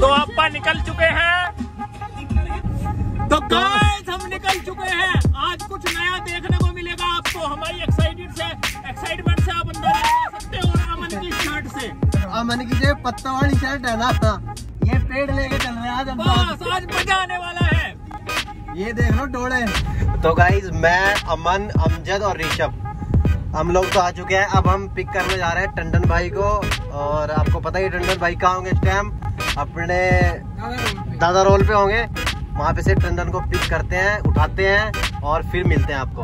तो अपा निकल चुके हैं। तो गाइस हम निकल चुके हैं। आज कुछ नया देखने को मिलेगा आपको। हमारी एक्साइटेड से एक्साइटमेंट से आप अंदर आ सकते हो और अमन की शर्ट से। अमन की जो पत्ता वाली शर्ट है ना ये पेड़ लेके चल रहे हैं आज बस आज मज़ा आने वाला है। ये देख लो डोले। तो गाइज़ मैं अमन अमजद और ऋषभ। हम लोग तो आ चुके हैं अब हम पिक करने जा रहे हैं टंडन भाई को और आपको पता ही टंडन भाई कहाँ होंगे इस टाइम अपने दादा रोल पे होंगे। वहाँ पे से टंडन को पिक करते हैं उठाते हैं और फिर मिलते हैं आपको।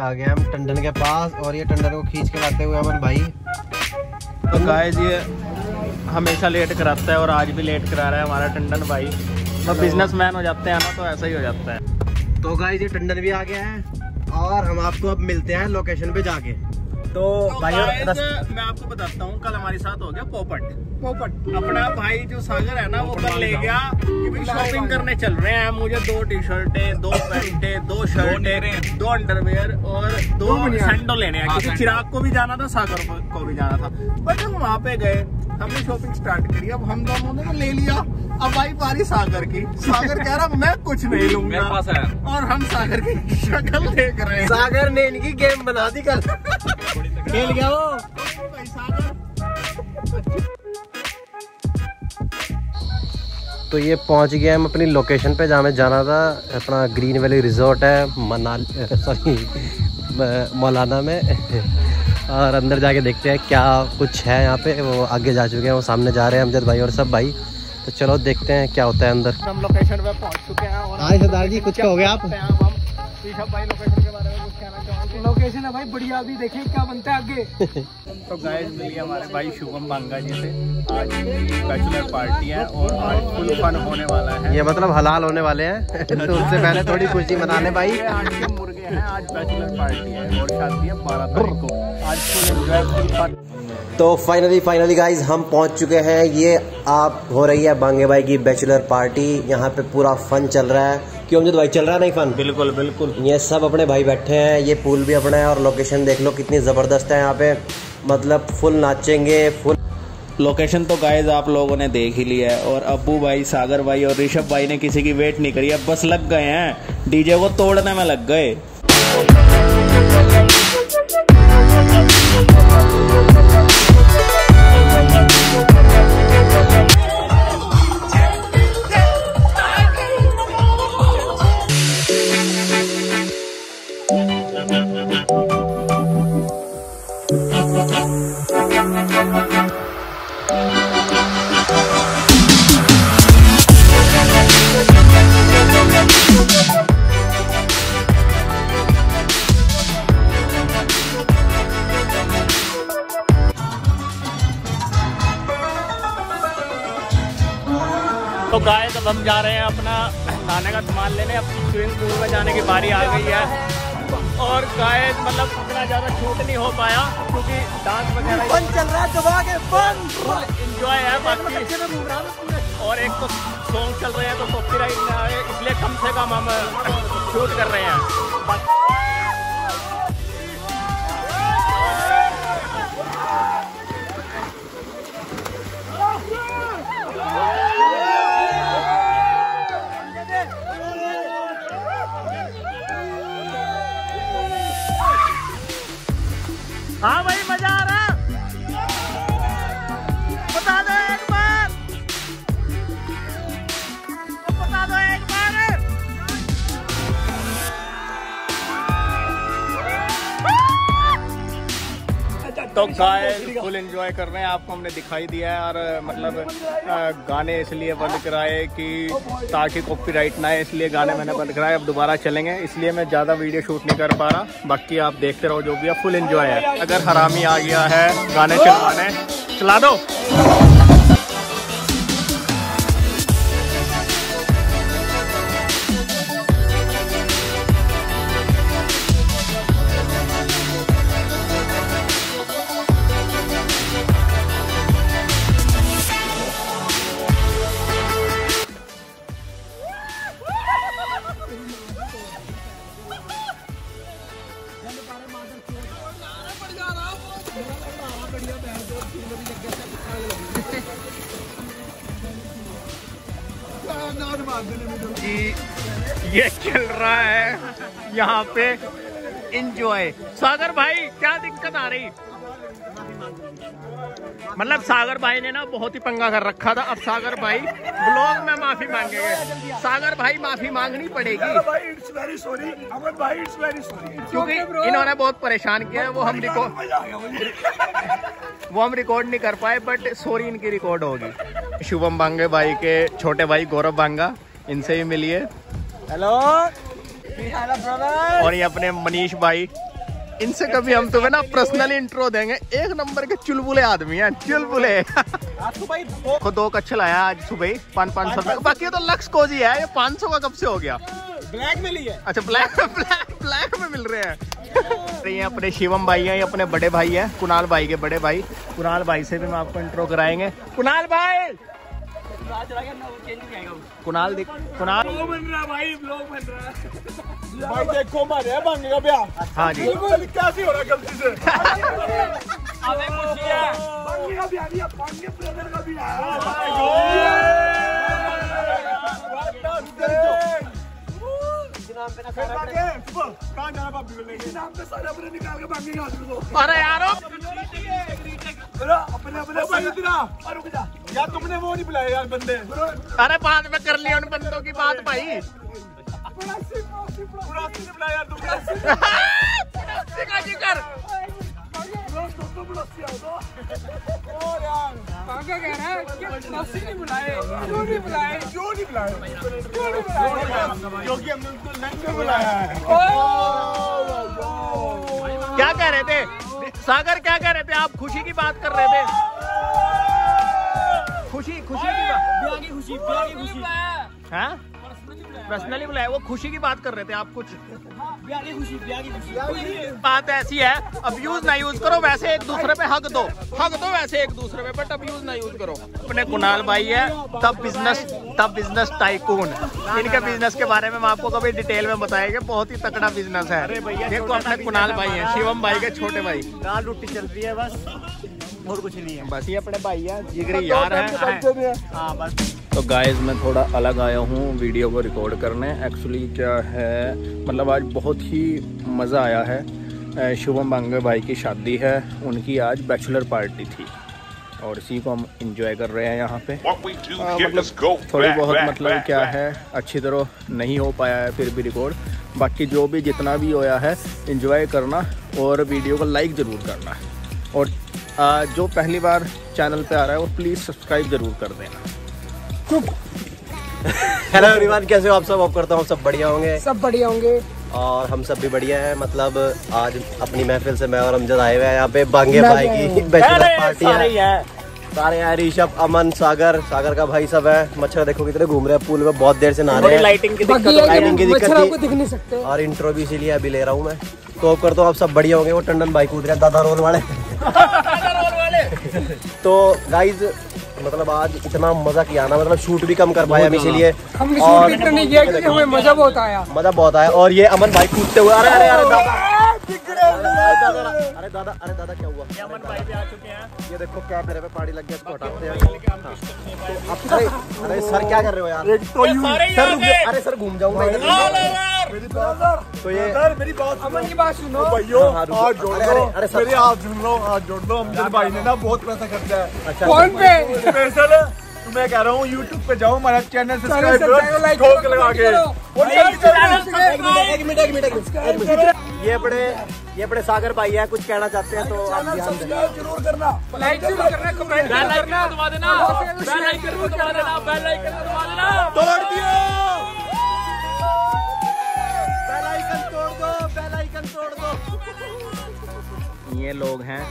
आ गए हम टंडन के पास और ये टंडन को खींच के लाते हुए अमन भाई। तो गाइस ये हमेशा लेट कराता है और आज भी लेट करा रहा है हमारा टंडन भाई। तो बिजनेसमैन हो जाते हैं ना तो ऐसा ही हो जाता है। तो गाइस ये टंडन भी आ गया है। और हम आपको अब मिलते हैं लोकेशन पे जाके। तो भाई रस... मैं आपको बताता हूँ कल हमारे साथ हो गया पोपट। पोपट। अपना भाई जो सागर है ना वो कल ले गया कि भाई शॉपिंग करने चल रहे हैं। मुझे दो टी शर्टे दो पैंटे दो शर्टे दो अंडरवेयर और दो सैंडो लेने हैं। क्योंकि चिराग को भी जाना था सागर को भी जाना था। बट हम वहाँ पे गए। हमने शॉपिंग स्टार्ट करी अब हम दोनों ने ले लिया अब भाई बारी सागर की। सागर कह रहा मैं कुछ नहीं लूँगा। पास है। और हम सागर की शक्ल देख रहे हैं। सागर ने इनकी गेम बना दी कल। खेल गया वो। तो ये पहुँच गए हम अपनी लोकेशन पे जहाँ जाना था। अपना ग्रीन वैली रिजॉर्ट है मनाल सॉरी मौलाना में। और अंदर जाके देखते हैं क्या कुछ है यहाँ पे। वो आगे जा चुके हैं वो सामने जा रहे हैं अमजद भाई और सब भाई। तो चलो देखते हैं क्या होता है अंदर। हम लोकेशन पे पहुँच चुके हैं और हाँ सरदार जी कुछ हो गया आप भाई लोकेशन है भाई बढ़िया अभी देखें क्या बनता है आगे। तो गाइस मिलिए हमारे भाई शुभम बांगा जी से। आज बैचलर पार्टी है और आज फुल फन होने वाला है। ये मतलब हलाल होने वाले हैं। तो उससे पहले थोड़ी खुशी मना ले भाई। आज के मुर्गे हैं आज बैचलर पार्टी है और शादी है बारह तारीख को। आज फुल एंजॉय फुल फन तो फाइनली फाइनली गाइज़ हम पहुँच चुके हैं। ये आप हो रही है बांगे भाई की बैचलर पार्टी यहाँ पे पूरा फन चल रहा है। क्यों मुझे भाई चल रहा है नहीं फन बिल्कुल बिल्कुल। ये सब अपने भाई बैठे हैं। ये पूल भी अपना है और लोकेशन देख लो, कितनी ज़बरदस्त है यहाँ पे। मतलब फुल नाचेंगे फुल लोकेशन तो गाइज़ आप लोगों ने देख ही लिया है और अबू भाई, सागर भाई और ऋषभ भाई ने किसी की वेट नहीं करी अब बस लग गए हैं। डीजे को तोड़ने में लग गए। तो गाय अब हम जा रहे हैं अपना खाने का सामान लेने अपनी स्विमिंग पूल में जाने की बारी आ गई है। और गाय मतलब इतना ज़्यादा छूट नहीं हो पाया क्योंकि डांस वगैरह चल रहा है दबा के इंजॉय है बाकी। और एक तो सॉन्ग चल रहे हैं तो कॉपीराइट ना आए इसलिए कम से कम हम शूट कर रहे हाँ। तो गाय फुल एंजॉय कर रहे हैं। आपको हमने दिखाई दिया है और मतलब गाने इसलिए बंद कराए कि ताकि कॉपीराइट ना है इसलिए गाने मैंने बंद कराए। अब दोबारा चलेंगे। इसलिए मैं ज़्यादा वीडियो शूट नहीं कर पा रहा। बाकी आप देखते रहो जो भी है फुल एंजॉय है। अगर हरामी आ गया है गाने चलाने, चला दो। जी ये चल रहा है यहाँ पे। इंजॉय सागर भाई क्या दिक्कत आ रही? मतलब सागर भाई ने ना बहुत ही पंगा कर रखा था। अब सागर भाई ब्लॉग में माफ़ी मांगेंगे। सागर भाई माफ़ी मांगनी पड़ेगी। क्योंकि इन्होंने बहुत परेशान किया है वो हम रिकॉर्ड वो हम रिकॉर्ड नहीं कर पाए बट सॉरी इनकी रिकॉर्ड होगी। शुभम बांगे भाई के छोटे भाई गौरव बांगा इनसे भी मिलिए। हेलो और ये अपने मनीष भाई इनसे कभी हम तुम्हें ना पर्सनली इंट्रो देंगे। एक नंबर के चुलबुले आदमी हैं चुलबुले। को दो कच्छ लाया आज सुबह पाँच पाँच सौ रुपए। बाकी तो लक्स कोजी है ये पाँच सौ का कब से हो गया? ब्लैक में लिए। अच्छा ब्लैक ब्लैक ब्लैक में मिल रहे हैं। ये अपने शिवम भाई हैं ये अपने बड़े भाई हैं कुणाल भाई के बड़े भाई। कुणाल भाई से भी हम आपको इंट्रो कराएँगे। कुणाल भाई! कुणाल कुणाल बन रहा भाई ब्लॉग बन रहा। भाई देखो मारे भांगे का ब्याह। हाँ जी। कैसे हो रहा गलती से। अबे खुशी है भांगे का ब्याह नहीं भांगे ब्रदर का कहाँ जाना भाभी को लेके नाम पे सारे अपने निकाल के भांगे आदमी को अरे यारो अपने अपने भाई इतना रुक जा यार तुमने वो नहीं बुलाया यार बंदे अरे बाद में कर लिया उन बंदों की बात भाई। बुलाया यार तुमने पांगा कह रहा है? नौसी नहीं बुलाए? क्यों नहीं बुलाए? क्यों नहीं बुलाए? क्यों नहीं बुलाए? क्योंकि हमने उनको लंग बुलाया है। क्या कह रहे थे? सागर क्या कह रहे थे? आप खुशी की बात कर रहे थे। खुशी खुशी की बात खुशी खुशी। हाँ? पर्सनली बुलाया। वो खुशी की बात कर रहे थे आप कुछ। बात ऐसी है अब यूज़ ना यूज़ करो वैसे एक दूसरे पे हक दो। हक दो वैसे एक दूसरे पे बट अब यूज़ ना यूज़ करो। अपने कुणाल भाई है तब बिज़नेस तब बिज़नेस टाइकून इनके बिज़नेस के बारे में हम आपको कभी डिटेल में बताएँगे बहुत ही तकड़ा बिज़नेस है। देखो अपने कुणाल भाई है शिवम भाई के छोटे भाई। दाल रोटी चल रही है बस। और कुछ नहीं है। बस ये अपने भाई है जिगरी यार है। हाँ बस। तो गाइस मैं थोड़ा अलग आया हूँ वीडियो को रिकॉर्ड करने। एक्चुअली क्या है मतलब आज बहुत ही मज़ा आया है। शुभम बांगे भाई की शादी है उनकी आज बैचलर पार्टी थी। और इसी को हम इंजॉय कर रहे हैं यहाँ पे। Here मतलब थोड़ी बहुत मतलब क्या है अच्छी तरह नहीं हो पाया है फिर भी रिकॉर्ड बाकी जो भी जितना भी होया है इंजॉय करना और वीडियो को लाइक ज़रूर करना। और आ, जो पहली बार चैनल पे आ रहा है वो प्लीज़ सब्सक्राइब ज़रूर कर देना। हेलो एवरीवन कैसे हो आप सब? आप करता हूँ सब बढ़िया होंगे। सब बढ़िया होंगे। और हम सब भी बढ़िया हैं। मतलब आज अपनी महफिल से मैं और अमजद आए हुए हैं यहाँ पे बांगे भाई की बैचलर पार्टी है। सारे हैं। ऋषभ अमन सागर। सागर का भाई सब है। मच्छर देखो कितने घूम रहे हैं पूल में बहुत देर से नहा रहे हैं। लाइटिंग की दिक्कत- लाइटिंग की दिक्कत मच्छर थी। आपको दिख नहीं सकते। और इंट्रो भी इसीलिए अभी ले रहा हूँ मैं। तो अब करता हूँ आप सब बढ़िया होंगे। वो टंडन भाई कूद रहे हैं दादा रोल वाले। तो गाइज़ मतलब आज इतना मज़ा किया ना मतलब शूट भी कम कर पाए हम इसीलिए। और शूट नहीं किया क्योंकि हमें मज़ा बहुत आया। मज़ा बहुत आया। और ये अमन भाई कूदते हुए अरे अरे अरे दादा। अरे दादा अरे दादा क्या हुआ? अमन भाई भी आ चुके हैं। ये देखो क्या मेरे पे पानी लग गया इसको हटाते हैं। हाँ। तो अरे सर क्या कर रहे हो यार? सर अरे सर घूम जाऊँगा इधर तो ये मेरी बात अमन की बात सुनो। हाँ, हाँ, हाथ जोड़ लो। अरे, अरे, मेरे हाथ जोड़ लो हाथ जोड़ लो। भाई ने ना बहुत पैसा खर्चा है। अच्छा फ़ोन पे? स्पेशल तो मैं कह रहा हूँ यूट्यूब पे जाओ हमारा चैनल सब्सक्राइब करो ठोक लगा के। ये बड़े ये बड़े सागर भाई है कुछ कहना चाहते हैं तो आप सब्सक्राइब ज़रूर करना। लाइक ज़रूर करना कमेंट करना। दबा देना बेल आइकन को दबा देना बेल आइकन को दबा देना तोड़ दियो। आइकन तोड़ दो बेल आइकन तोड़ दो। ये लोग हैं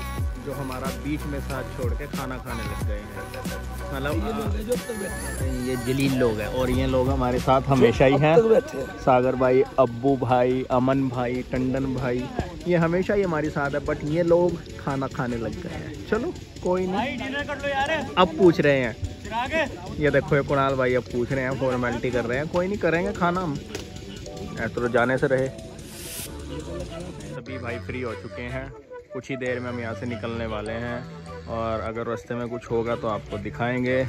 जो हमारा बीच में साथ छोड़ के खाना खाने लग गए हैं। मतलब ये जलील लोग हैं और ये लोग हमारे साथ हमेशा ही हैं। सागर भाई अब्बू भाई अमन भाई टंडन भाई ये हमेशा ही हमारे साथ है बट ये लोग खाना खाने लग गए हैं। चलो कोई नहीं। अब पूछ रहे हैं। ये देखो ये कुणाल भाई अब पूछ रहे हैं फॉर्मेलिटी कर रहे हैं। कोई नहीं करेंगे खाना हम। तो जाने से रहे। सभी भाई फ्री हो चुके हैं। कुछ ही देर में हम यहाँ से निकलने वाले हैं और अगर रास्ते में कुछ होगा तो आपको दिखाएँगे।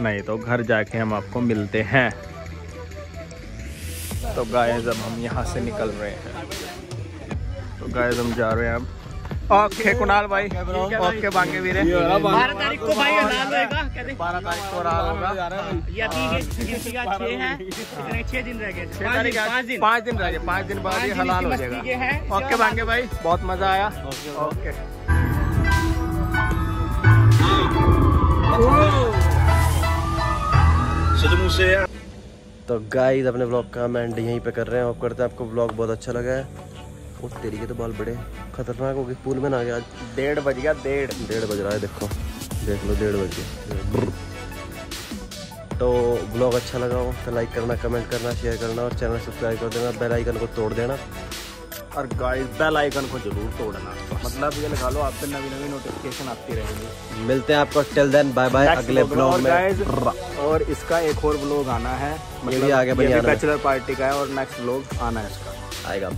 नहीं तो घर जाके हम आपको मिलते हैं। तो गाय जब हम यहाँ से निकल रहे हैं। तो गाय हम जा रहे हैं अब। ओके कुणाल भाई? ओके बांगे वीरे। बारह तारीख को भाई हलाल होएगा कहते बारह तारीख को रहा होगा। या छह है कितने छह दिन रह गए। छह तारीख पाँच दिन पाँच दिन। रह गए पाँच दिन बाद ये हलाल हो जाएगा। ओके बांगे भाई बहुत मज़ा आया। ओके। तो गाइस अपने ब्लॉग का एंड यहीं पे कर रहे हैं। होप करते हैं आपको ब्लॉग बहुत अच्छा लगा है। वो तेरी के तो बाल बड़े खतरनाक हो गए। पूल में ना गया। आज डेढ़ बज गया डेढ़। डेढ़ बज रहा है देखो। देख लो डेढ़ बज गए तो ब्लॉग अच्छा लगा हो तो लाइक करना कमेंट करना शेयर करना और चैनल सब्सक्राइब कर देना बेल आइकन को तोड़ देना। और गाइस बेल आइकन को ज़रूर तोड़ना। मतलब ये लगा लो आप पे नवी नवी नोटिफिकेशन आती रहेंगी। मिलते हैं आपको। टिल देन बाय बाय अगले ब्लॉग में। और इसका एक और ब्लॉग आना है। भी आगे ये बढ़िया आना है। बैचलर पार्टी का है और नेक्स्ट ब्लॉग आना है इसका। आएगा।